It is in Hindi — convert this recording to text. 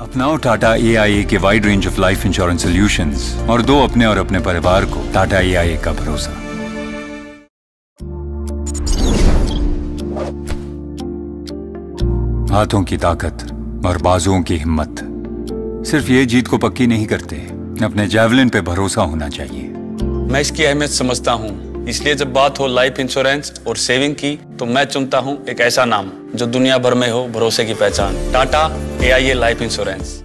अपनाओ टाटा ए आई ए के wide range of life insurance solutions और दो अपने और अपने परिवार को टाटा एआईए का भरोसा। हाथों की ताकत और बाजुओं की हिम्मत। सिर्फ़ ये जीत को पक्की नहीं करते, अपने जैवलिन पे भरोसा होना चाहिए। मैं इसकी अहमियत समझता हूँ। इसलिए जब बात हो लाइफ इंश्योरेंस और सेविंग की तो मैं चुनता हूँ एक ऐसा नाम, जो दुनिया भर में हो भरोसे की पहचान। Tata A I A life insurance